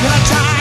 gonna